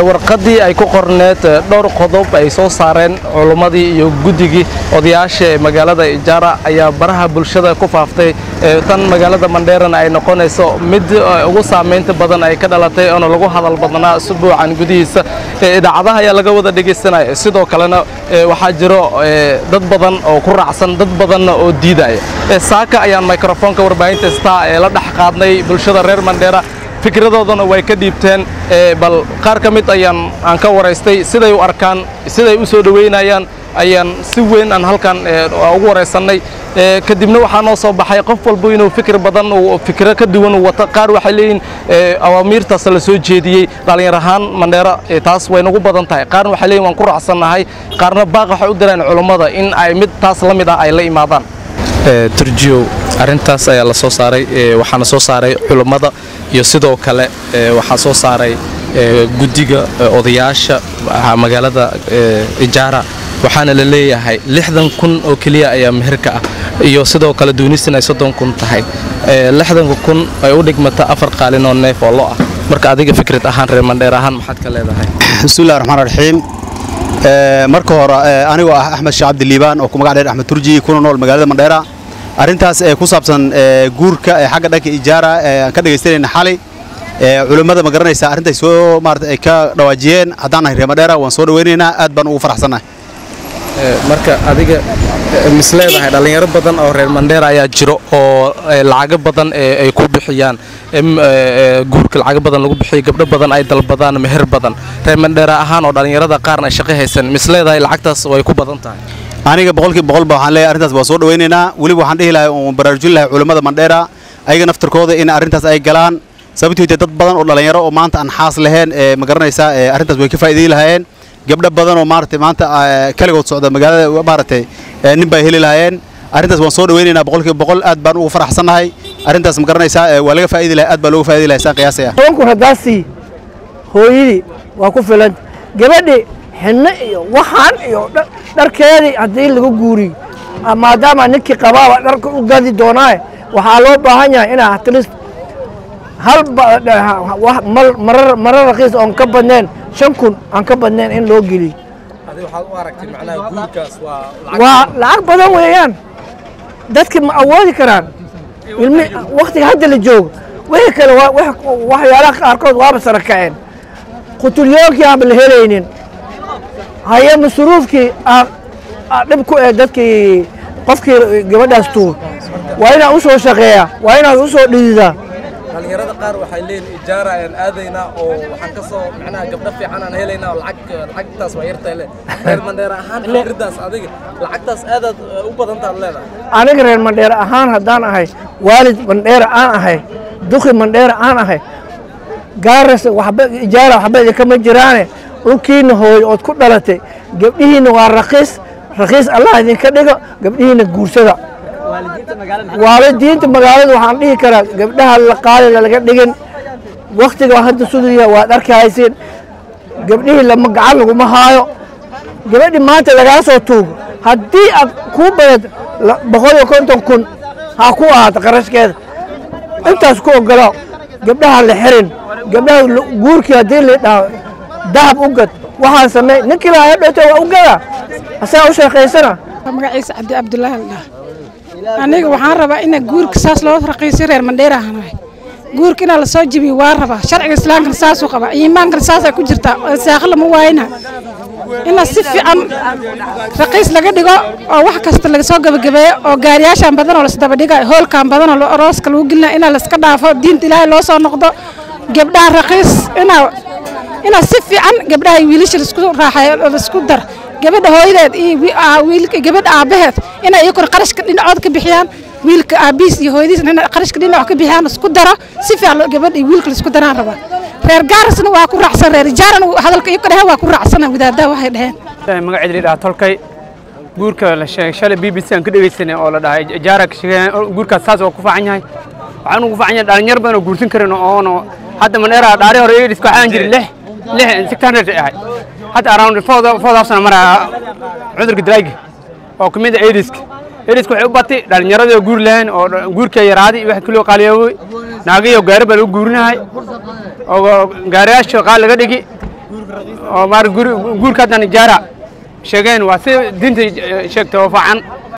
warqaddii ay ku qorneed dhowr qodob ay soo saareen culummadii iyo guddigii. Odayaasha ee magaalada ijaara ayaa baraha bulshada ku faaftay tan magaalada mandheerana ay noqonayso mid ugu saamaynta badan ay ka dhalatay oona lagu hadal badnaa usbuucan gudihiisa. Idaacadaha ayaa laga wada dhegaysanaya sidoo kalena waxaa jiro dad badan oo ku raacsan dad badanna oo diidaya saaka ayaan mikrofoonka warbaahinta star ee la dhex qaadnay bulshada reer mandheera fikradoodana way ka dhiibteen bal qaar ka mid ayaan aan ka waraystay siday u arkaan siday u soo dhowaynayaan ayaan si weyn aan halkan ugu waraysannay kadibna waxaa noo soo baxay qof walba inuu fikir badan fikro ka duwan uu wato. Qaar waxay leeyihiin awaamiirtaas la soo jeediyey dhallinyar ahaan mandheera taas way nagu badan tahay. Qaarna waxay leeyihiin waan ku raacsannahay qaarna baaq waxay u direen culummada in ay mid taas la mid ah ay la imaadaan. Turjiyow arrintaas ayaa la soo saaray waxaana soo saaray culummada iyo sidoo kale waxaa soo saaray guddiga odayaasha magaalada ijaara waxaana la leeyahay lixdan kun oo keliya ayaa meherka ah iyo sidoo kale duunistan ay soddon kun tahay. Lixdanka kun ay u dhigmata afar qaalin oo neef oo lo ah. Marka adiga fikrad ahaan reer mandheer ahaan maxaad ka leedahay? Bismillahi raxmaan raxiim marka hore anigoo ah axmed sheekh cabdiliibaan oo ku magac axmed turji kuna nool magaalada mandheera arrintaas ee ku saabsan guurka ee xagga dhanka ijaara aan ka dhegaystanayna xalay culimmada ma garanaysaa arrintay soo maarata ay ka dhawaajiyeen. Haddaan nahay reer mandheera waan soo dhawaynaynaa aad baan ugu faraxsannahay. Marka adiga mis leedahay dhallinyaro badan oo reer mandheera ayaa jiro oo lacago badan ay ku bixiyaan. Guurka lacago badan lagu bixiyo gabdho badan ay dalbadaan meher badan. Reer mandheera ahaan oo dhallinyarada qaarna ay shaqo haysan mis leedahay lacagtaas way ku badan tahay aniga boqolkiiba boqolba waxaan leeyahay arrintaas waan soo dhawaynaynaa weliba waxaan dhihi lahay oon baraarujin lahay culimmada mandheera ayaga naftarkooda in arrintaas ay galaan. Sababtoo dad badan oo dhallinyaro oo maanta aan xaas lahayn ee ma garanaysaa arrintaas way ka faa'iidayi lahaayeen. Gabdho badan oo maaragtay maanta kaligood socda magaalada maaragtay nin bay heli lahaayeen. Arrintaas waan soo dhawaynaynaa boqolkiiba boqol aad baan ugu faraxsannahay arrintaas ma garanaysaa waa laga faa'idi lahay aad baa looga faa'idi lahay qiyaasaya tobankun haddaasii hooyadii waa ku filan. Gabadhi xinno iyo waxaan iyo dharkeedii haddii lagu guuriyo maadaama ninkii qabaaba dharka u gadi doonaaye waxaa loo baahan yahay inaa atleast hal marar rakiis oon ka badnayn shan kun aan ka badnayn in loo geliyo waa lacag badan. weeyaan. Dadki ma awoodi karaan. Waktiga hadda la joogo. Wixii kale waxyaalaha qaarkood waaba sara kaceen. Qutulyoonkii aanba la helaynin haye masruufkii dhib ku ee dadkii qofkii gabadhaas tuur waa inaan u soo shaqeeyaa waa inaan u soo dhididaa dhallinyarada qaar waxay leeyihiin ijaara ayaan aadaynaa oo waxaan ka soo macnaha gabdho fiican aan helaynaa oo lacag lacagtaas waa yartahay le. Reer mandheer ahaan fikraddaas adiga lacagtaas aadaad u badantaad leedahay. Aniga reer mandheer ahaan haddaan ahay waalid mandheera aan ahay duki mandheera aan ahay gaaras waxba ijaara waxba idinkama jiraane dhulkiina hooyo ood ku dhalatay. Gabdhihiinna waa rakiis rakiis allah idinka dhigo gabdhihiinna guursada. Waalidiinta magaalada. Waxaan dhihi karaa gabdhaha la qaadida laga dhigin. Waktiga hadda sudaya waad arki haysiin. Gabdhihii lama gacan laguma haayo. Gabadhi maanta lagaa soo tuugo haddii aad kuu badad boqol iyo konton kun ha ku ahaato qarashkeeda. Intaas ku ogolaaw gabdhaha la xirin. Gabdhaha guurkii haddii la dhaho dahab u gad waxaan samey ninkii lahaa dhoto waa u gadaa asagaa u sheekaysana magaciisa cabdi cabdulaahi ladhaha aniga waxaan rabaa ina guurka saas loo raqiisiyo reer mandheer ahanahay guurka inaa la soo jebiyo waa rabaa sharciga islaamkana saasuu qabaa iimaankana saasay ku jirtaa saaqo lama waayna ina si fiican raqiis laga dhigo oo wax kasta laga soo gabagabeeyo oo gaariyaashan badan oo lasdaba dhigayo hoolkan badan oo arooska lagu gelinaya inaa laska dhaafo diinta ilaahay loo soo noqdo gabdhaha raqiis inaa inaa si fiican gabdhaha wiilasha la isku dar. Gabadha hooyadeed iyo gabadha aabbaheed inay iyakuna qarashka dhinacood ka bixiyaan wiilka aabbihiis iyo hooyadiis qarashka dhinac ka bixiyaan isku daro si fiican gabadha iyo wiilka la isku daraan rabaa reer gaarisna waa ku raacsan reer ijaarana hadalka iyaka dheheen waa ku raacsana wadaadaha waxay dheheen magaceeda la dhaha tolkay guurka la sheegay shalay b b c aan ka dhegaysanay oo la dhahay ijaara ka sheegeen guurkaas saas waa ku fiican yahay. Waxaan ugu fiican yahay dhalinyar badan oo guursan karin oono hadda maneera dhaari hore eedis ka waxaan jirin lix ahay hadda around thousand maraa cudurka dalaagi oo ka mid ah eediska eediska waxay u batay dhalinyaradii oo guur lahayn oo guurkii yaraaday wax kaloo qaaliyoobay naagihii oo gaari baa lagu guurinahay. Oo gaariyaasha qaal laga dhigi oo maar guurka haddan ijaara sheegeen waa si diinta sheegtay oo fiican